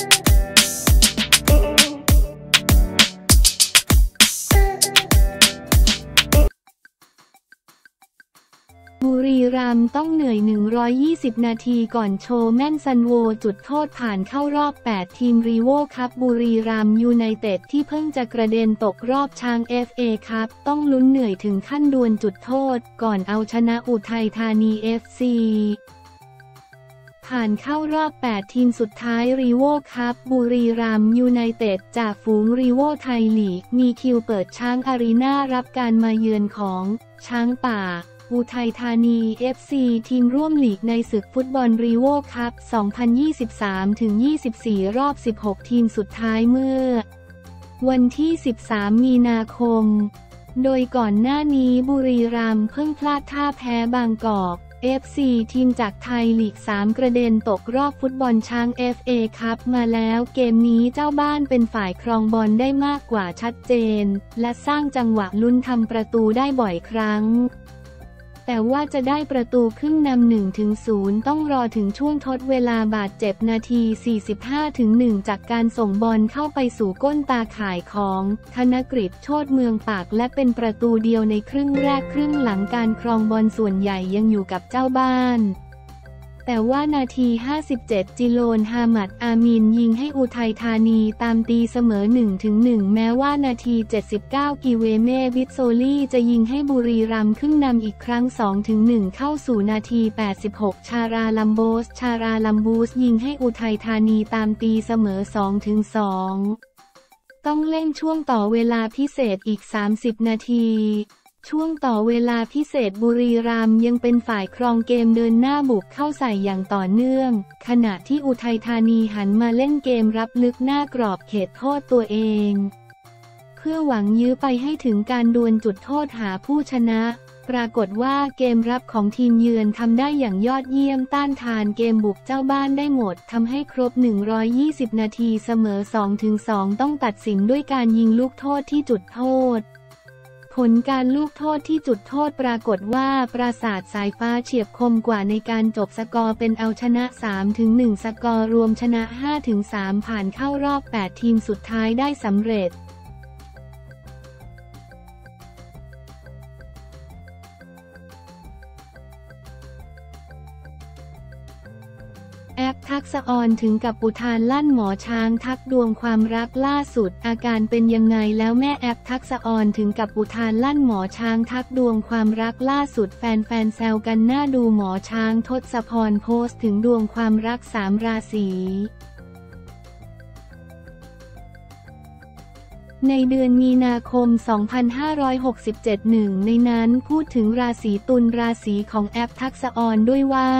บุรีรัมย์ต้องเหนื่อย 120 นาทีก่อนโชว์แม่นซัลโวจุดโทษผ่านเข้ารอบ 8 ทีมรีโวคัพบุรีรัมย์ยูไนเต็ดที่เพิ่งจะกระเด็นตกรอบช้าง FA คัพต้องลุ้นเหนื่อยถึงขั้นดวลจุดโทษ ก่อนเอาชนะอุทัยธานี FC ผ่านเข้ารอบ 8 ทีมสุดท้ายรีโวคัพบุรีรัมย์ยูไนเต็ดจากฝูงรีโวไทยลีก มีคิวเปิดช้างอารีนารับการมาเยือนของ ช้างป่าอุทัยธานี FC ทีมร่วมลีกในศึกฟุตบอลรีโวคัพ 2023-24 รอบ 16 ทีมสุดท้ายเมื่อ วันที่ 13 มีนาคม โดยก่อนหน้านี้บุรีรัมย์เพิ่งพลาดท่าแพ้บางกอก FC ทีมจากไทยลีก 3 กระเด็นตกรอบฟุตบอลช้าง FA คัพมาแล้วเกมนี้เจ้าบ้านเป็นฝ่ายครองบอลได้มากกว่าชัดเจน และสร้างจังหวะลุ้นทำประตูได้บ่อยครั้ง แต่ว่าจะได้ประตูขึ้นนำ1ถึง0ต้องรอถึงช่วงทดเวลาบาดเจ็บนาที 45ถึง1จากการส่งบอลเข้าไปสู่ก้นตาข่ายของธนกฤษโชดเมืองปากและเป็นประตูเดียวในครึ่งแรกครึ่งหลังการครองบอลส่วนใหญ่ยังอยู่กับเจ้าบ้าน แต่ว่านาที 57 จิโลนฮามัดอามินยิงให้อุทัยธานีตามตีเสมอ 1-1 แม้ว่านาที 79 กิเวเมวิโซลี่จะยิงให้บุรีรัมย์ขึ้นนำอีกครั้ง 2-1 เข้าสู่นาที 86 ชาราลัมโบส ชาราลัมบูส ยิงให้อุทัยธานีตามตีเสมอ 2-2 ต้องเล่นช่วงต่อเวลาพิเศษอีก 30 นาที ช่วงต่อเวลาพิเศษบุรีรัมยังเป็นฝ่ายครองเกมเดินหน้าบุกเข้าใส่อย่างต่อเนื่อง ขณะที่อุทัยธานีหันมาเล่นเกมรับลึกหน้ากรอบเขตโทษตัวเอง เพื่อหวังยื้อไปให้ถึงการดวลจุดโทษหาผู้ชนะ ปรากฏว่าเกมรับของทีมเยือนทำได้อย่างยอดเยี่ยมต้านทานเกมบุกเจ้าบ้านได้หมดทำให้ครบ 120 นาทีเสมอ 2-2 ต้องตัดสินด้วยการยิงลูกโทษที่จุดโทษ ผลการลูกโทษที่จุดโทษปรากฏว่าปราสาทสายฟ้าเฉียบคมกว่าในการจบสกอร์เป็นเอาชนะ 3-1 สกอร์รวมชนะ 5-3 ผ่านเข้ารอบ 8 ทีมสุดท้ายได้สำเร็จ แอปทักษะออนถึงกับอุทานลั่นหมอช้างทักดวงความรักล่าสุด อาการเป็นยังไงแล้วแม่แอปทักษะออนถึงกับอุทานลั่นหมอช้างทักดวงความรักล่าสุด แฟนๆแซวกันหน้าดูหมอช้างทศพรโพสต์ถึงดวงความรักสามราศีในเดือนมีนาคม 2567หนึ่งในนั้นพูดถึงราศีตุลราศีของแอปทักษะออนด้วยว่า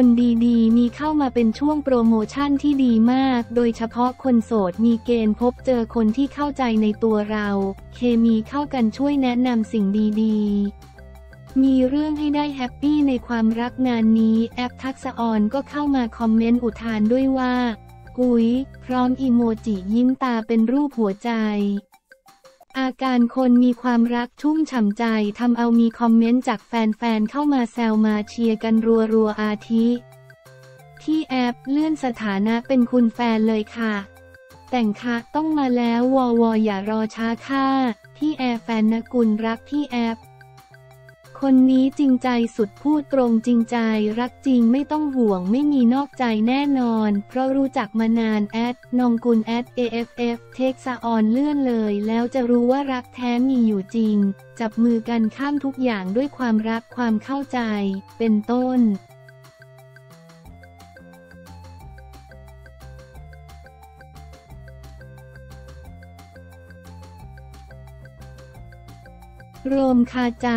คนดีๆ มีเข้ามาเป็นช่วงโปรโมชั่นที่ดีมาก โดยเฉพาะคนโสดมีเกณฑ์พบเจอคนที่เข้าใจในตัวเรา เคมีเข้ากันช่วยแนะนำสิ่งดีๆมีเรื่องให้ได้แฮปปี้ในความรักงานนี้แอฟทักษอรก็เข้ามาคอมเมนต์อุทานด้วยว่า กุย พร้อมอีโมจิยิ้มตาเป็นรูปหัวใจ อาการคนมีความรักชุ่มฉ่ำใจทำเอามีคอมเมนต์จากแฟนๆ เข้ามาแซวมาเชียร์กันรัวๆ อาทิ ที่แอปเลื่อนสถานะเป็นคุณแฟนเลยค่ะ แต่งค่ะต้องมาแล้ววอวอย่ารอช้าค่ะ ที่แอร์แฟนนกุลรักที่แอป คนนี้จริงใจสุดพูดตรงจริงใจรักจริงไม่ต้องห่วงไม่มีนอกใจแน่นอน เพราะรู้จักมานานแอดนองกุลแอด AFF เทคซาออนเลื่อนเลย แล้วจะรู้ว่ารักแท้มีอยู่จริง จับมือกันข้ามทุกอย่างด้วยความรักความเข้าใจ เป็นต้น โรมคาใจ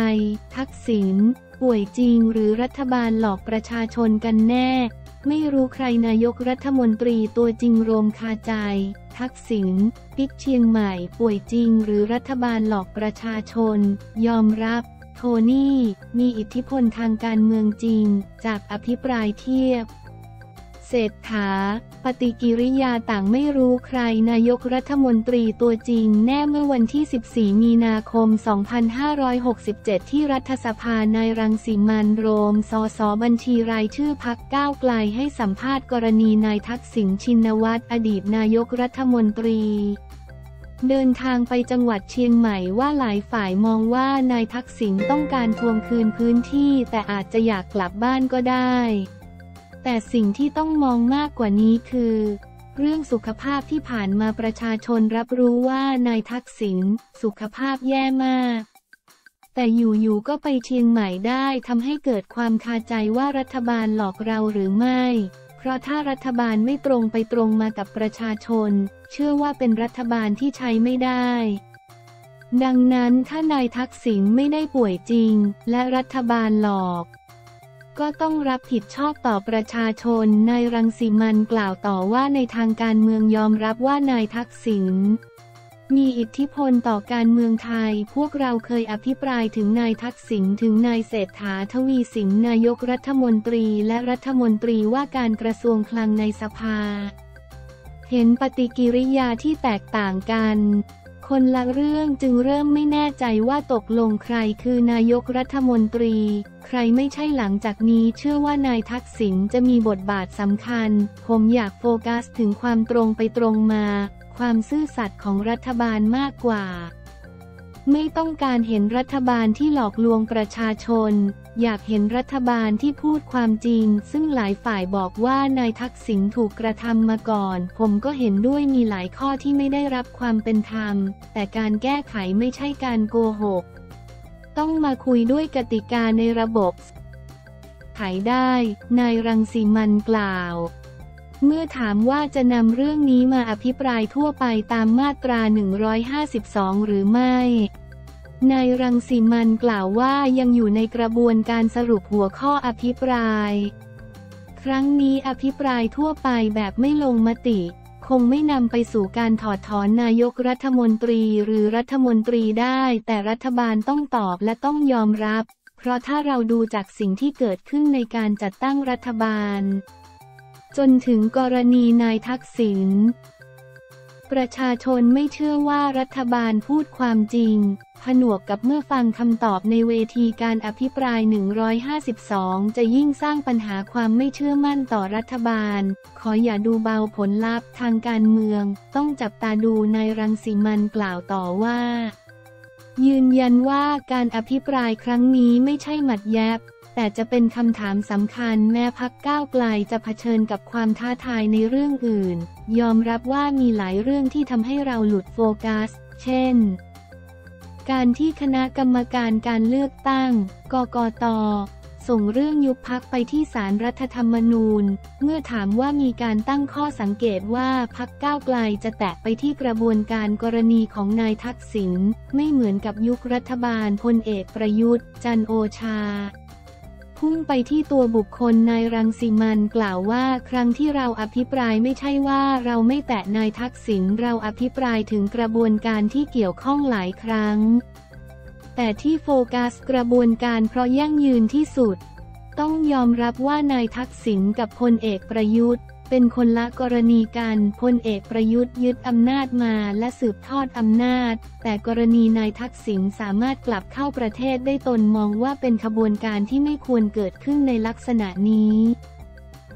ทักษิณป่วยจริงหรือรัฐบาลหลอกประชาชนกันแน่ ไม่รู้ใครนายกรัฐมนตรีตัวจริงโรมคาใจ ทักษิณปิกเชียงใหม่ป่วยจริงหรือรัฐบาลหลอกประชาชน ยอมรับ โทนี่ มีอิทธิพลทางการเมืองจริง จากอภิปรายเทียบ เศรษฐา ปฏิกิริยาต่างไม่รู้ใครนายกรัฐมนตรีตัวจริงแน่เมื่อวันที่ 14 มีนาคม 2567 ที่รัฐสภานายรังสีมันโรม สสบัญชีรายชื่อพักก้าวไกลให้สัมภาษณ์กรณีนายทักษิณชินวัตรอดีตนายกรัฐมนตรีเดินทางไปจังหวัดเชียงใหม่ว่าหลายฝ่ายมองว่านายทักษิณต้องการทวงคืนพื้นที่แต่อาจจะอยากกลับบ้านก็ได้ แต่สิ่งที่ต้องมองมากกว่านี้คือ เรื่องสุขภาพที่ผ่านมาประชาชนรับรู้ว่านายทักษิณสุขภาพแย่มาก แต่อยู่ๆก็ไปเชียงใหม่ได้ทำให้เกิดความคาใจว่ารัฐบาลหลอกเราหรือไม่ เพราะถ้ารัฐบาลไม่ตรงไปตรงมากับประชาชน เชื่อว่าเป็นรัฐบาลที่ใช้ไม่ได้ดังนั้นถ้านายทักษิณไม่ได้ป่วยจริง และรัฐบาลหลอก ก็ต้องรับผิดชอบต่อประชาชน นายรังสีมันกล่าวต่อว่าในทางการเมืองยอมรับว่านายทักษิณมีอิทธิพลต่อการเมืองไทย พวกเราเคยอภิปรายถึงนายทักษิณถึงนายเศรษฐาทวีสินนายกรัฐมนตรีและรัฐมนตรีว่าการกระทรวงคลังในสภา เห็นปฏิกิริยาที่แตกต่างกัน คนละเรื่องจึงเริ่มไม่แน่ใจว่าตกลงใครคือนายกรัฐมนตรี ใครไม่ใช่หลังจากนี้เชื่อว่านายทักษิณจะมีบทบาทสำคัญ ผมอยากโฟกัสถึงความตรงไปตรงมา ความซื่อสัตย์ของรัฐบาลมากกว่า ไม่ต้องการเห็นรัฐบาลที่หลอกลวงประชาชน อยากเห็นรัฐบาลที่พูดความจริง ซึ่งหลายฝ่ายบอกว่านายทักษิณถูกกระทำมาก่อน ผมก็เห็นด้วยมีหลายข้อที่ไม่ได้รับความเป็นธรรม แต่การแก้ไขไม่ใช่การโกหก ต้องมาคุยด้วยกติกาในระบบไขได้ นายรังสีมันกล่าวเมื่อถามว่าจะนำเรื่องนี้มาอภิปรายทั่วไปตามมาตรา 152 หรือไม่ นายรังสีมันกล่าวว่ายังอยู่ในกระบวนการสรุปหัวข้ออภิปราย ครั้งนี้อภิปรายทั่วไปแบบไม่ลงมติ คงไม่นำไปสู่การถอดถอนนายกรัฐมนตรีหรือรัฐมนตรีได้ แต่รัฐบาลต้องตอบและต้องยอมรับ เพราะถ้าเราดูจากสิ่งที่เกิดขึ้นในการจัดตั้งรัฐบาล จนถึงกรณีนายทักษิณ ประชาชนไม่เชื่อว่ารัฐบาลพูดความจริง ผนวกกับเมื่อฟังคำตอบในเวทีการอภิปราย 152 จะยิ่งสร้างปัญหาความไม่เชื่อมั่นต่อรัฐบาล ขออย่าดูเบาผลลัพธ์ทางการเมือง ต้องจับตาดูนายรังสีมันกล่าวต่อว่า ยืนยันว่าการอภิปรายครั้งนี้ไม่ใช่หมัดแยบ แต่จะเป็นคำถามสำคัญแม้พักก้าวไกลจะเผชิญกับความท้าทายในเรื่องอื่น ยอมรับว่ามีหลายเรื่องที่ทำให้เราหลุดโฟกัส เช่น การที่คณะกรรมการการเลือกตั้ง กกตส่งเรื่องยุบพักไปที่ศาลรรัฐธรรมนูญ เมื่อถามว่ามีการตั้งข้อสังเกตว่าพักก้าวไกลจะแตะไปที่กระบวนการกรณีของนายทักษิณไม่เหมือนกับยุครัฐบาลพลเอกประยุทธ์ จันโอชา พุ่งไปที่ตัวบุคคลนายรังสีมันกล่าวว่า ครั้งที่เราอภิปรายไม่ใช่ว่าเราไม่แตะนายทักษิณเราอภิปรายถึงกระบวนการที่เกี่ยวข้องหลายครั้ง แต่ที่โฟกัสกระบวนการเพราะยั่งยืนที่สุด ต้องยอมรับว่านายทักษิณกับพลเอกประยุทธ์ เป็นคนละกรณีกันพลเอกประยุทธ์ยึดอำนาจมาและสืบทอดอำนาจ แต่กรณีนายทักษิณสามารถกลับเข้าประเทศได้ตนมองว่าเป็นขบวนการที่ไม่ควรเกิดขึ้นในลักษณะนี้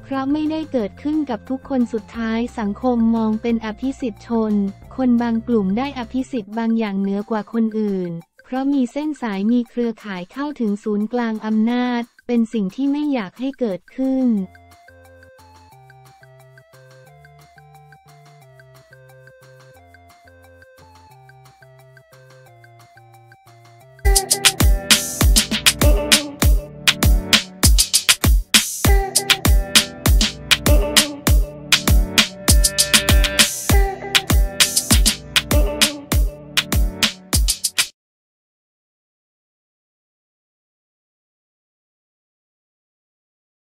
เพราะไม่ได้เกิดขึ้นกับทุกคนสุดท้ายสังคมมองเป็นอภิสิทธิชน คนบางกลุ่มได้อภิสิทธิ์บางอย่างเหนือกว่าคนอื่น เพราะมีเส้นสายมีเครือข่ายเข้าถึงศูนย์กลางอำนาจ เป็นสิ่งที่ไม่อยากให้เกิดขึ้น